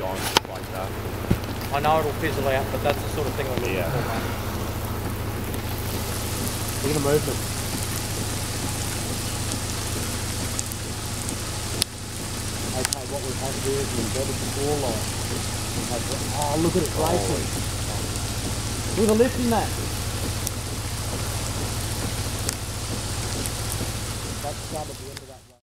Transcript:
like that. I know it'll fizzle out, but that's the sort of thing we're looking Yeah. for. Look at the movement. Okay, what we have here is an embedded floor line. We have the- Oh, look at it racing. Look at the lift in that. That's started to